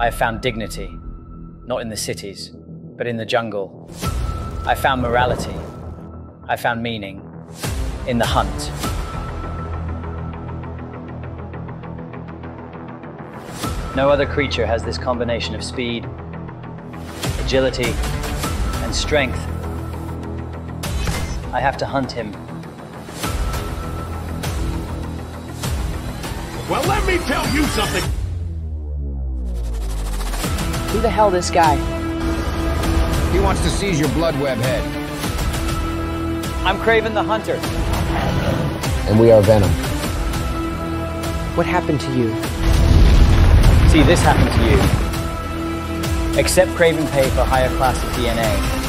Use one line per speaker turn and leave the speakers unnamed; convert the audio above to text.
I have found dignity, not in the cities, but in the jungle. I found morality. I found meaning in the hunt. No other creature has this combination of speed, agility, and strength. I have to hunt him.
Well, let me tell you something.
Who the hell this guy?
He wants to seize your bloodweb head.
I'm Kraven the Hunter.
And we are Venom.
What happened to you?
See, this happened to you. Accept Kraven pay for higher class of DNA.